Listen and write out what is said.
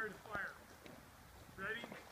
Prepare to fire. Ready?